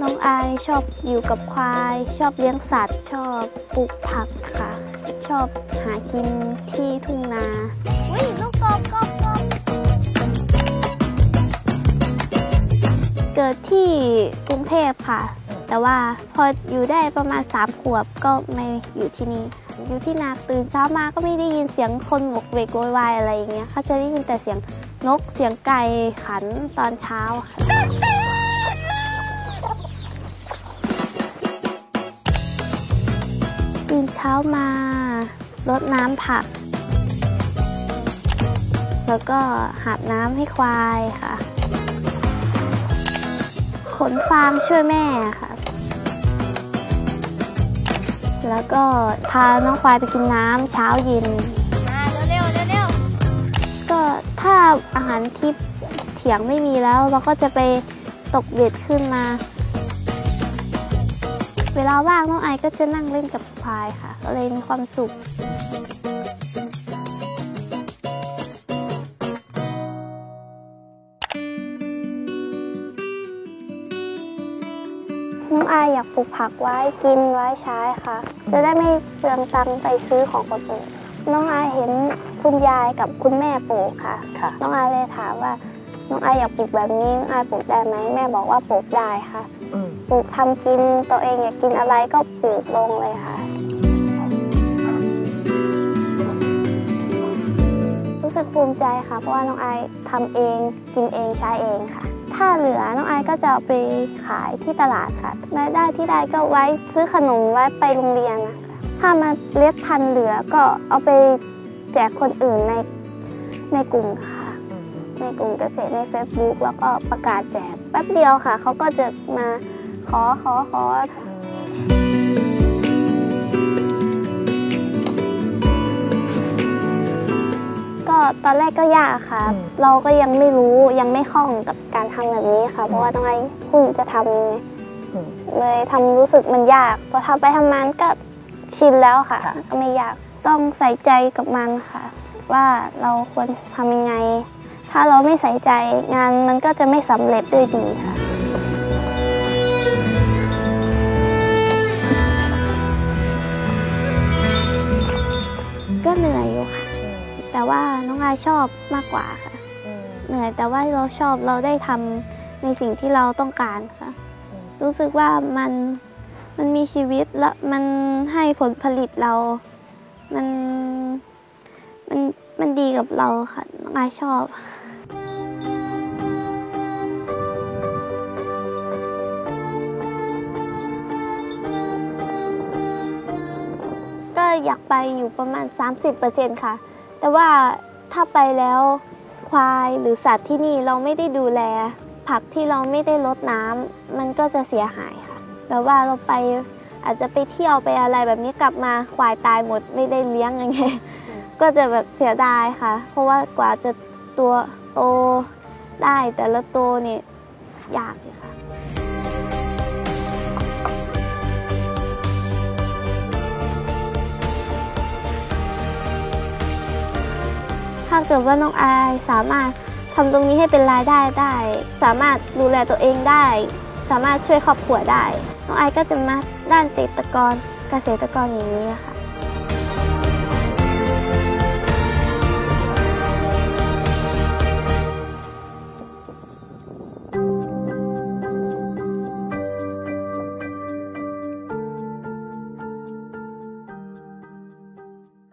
น้องอายชอบอยู่กับควาย ชอบเลี้ยงสัตว์ ชอบปลูกผักค่ะ ชอบหากินที่ทุ่งนาอุ้ยลูกกบกบกบเกิดที่กรุงเทพค่ะ แต่ว่าพออยู่ได้ประมาณสามขวบก็ไม่อยู่ที่นี่อยู่ที่นาตื่นเช้ามาก็ไม่ได้ยินเสียงคนบกเวกโวยวายอะไรอย่างเงี้ยเขาจะได้ยินแต่เสียง นกเสียงไก่ขันตอนเช้าค่ะตื่นเช้ามารดน้ำผัก แล้วก็หาบน้ำให้ควายค่ะ ขนฟางช่วยแม่ค่ะ แล้วก็พาน้องควายไปกินน้ำเช้าเย็น ถ้าอาหารที่เถียงไม่มีแล้ว เราก็จะไปตกเบ็ดขึ้นมา เวลาว่างน้องไอก็จะนั่งเล่นกับควายค่ะ ก็เลยมีความสุขน้องอายอยากปลูกผักไว้กินไว้ใช้ค่ะ จะได้ไม่เปลืองตังไปซื้อของคนอื่นน้องอายเห็น คุณยายกับคุณแม่ปลูกค่ะ ค่ะ น้องอายเลยถามว่า น้องอายอยากปลูกแบบนี้น้องอายปลูกได้ไหมแม่บอกว่าปลูกได้ค่ะ อืมปลูกทำกินตัวเองอยากกินอะไรก็ปลูกลงเลยค่ะ รู้สึกภูมิใจค่ะ เพราะว่าน้องไอายทำเองกินเองใช้เองค่ะ ถ้าเหลือน้องไอายก็จะเอาไปขายที่ตลาดค่ะรายได้ที่ได้ก็ไว้ซื้อขนมไว้ไปโรงเรียนนะคะถ้ามาเล็ดพันธุ์เหลือก็เอาไป แจกคนอื่นในในกลุ่มค่ะ ในกลุ่มเกษตรใน Facebook แล้วก็ประกาศแจกแป๊บเดียวค่ะ เขาก็จะมาขอขอขอก็ตอนแรกก็ยากค่ะ เราก็ยังไม่รู้ยังไม่คล่องกับการทำแบบนี้ค่ะ เพราะว่าต้องให้คุณจะทำยังไงเลยทำรู้สึกมันยากพอทำไปทำมันก็ชินแล้วค่ะ ก็ไม่ยาก ต้องใส่ใจกับมันค่ะ ว่าเราควรทำยังไง ถ้าเราไม่ใส่ใจงานมันก็จะไม่สำเร็จด้วยดีค่ะก็เหนื่อยอยู่ค่ะ แต่ว่าน้องอายชอบมากกว่าค่ะอืมเหนื่อยแต่ว่าเราชอบเราได้ทำในสิ่งที่เราต้องการค่ะอืมรู้สึกว่ามันมันมีชีวิตและมันให้ผลผลิตเรา มันมันมันดีกับเราค่ะน้องอายชอบก็อยากไปอยู่ประมาณ 30%ค่ะ แต่ว่าถ้าไปแล้วควายหรือสัตว์ที่นี่เราไม่ได้ดูแล ผักที่เราไม่ได้รดน้ำมันก็จะเสียหายค่ะแบบว่าเราไป อาจจะไปเที่ยวไปอะไรแบบนี้กลับมาควายตายหมดไม่ได้เลี้ยงยังไงก็จะแบบเสียดายค่ะ เพราะว่ากว่าจะตัวโตได้แต่ละตัวเนี่ยยากเลยค่ะถ้าเกิดว่าน้องอายสามารถทำตรงนี้ให้เป็นรายได้ได้ สามารถดูแลตัวเองได้ สามารถช่วยครอบครัวได้ น้องอายก็จะมาด้านเกษตรกรเกษตรกรอย่างนี้ค่ะ